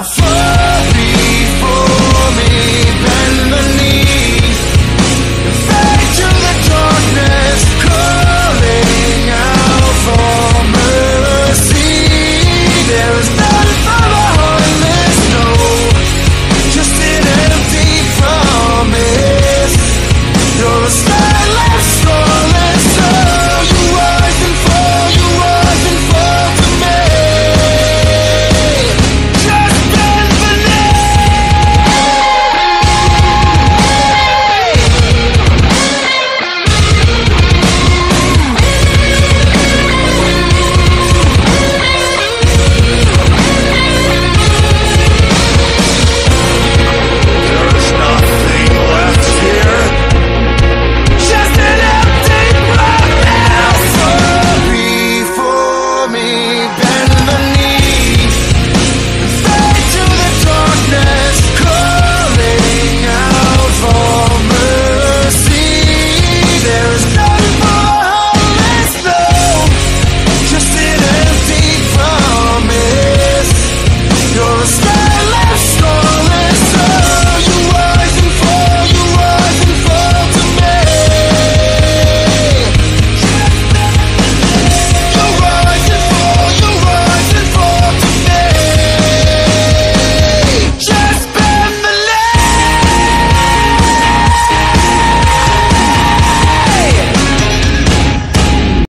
now.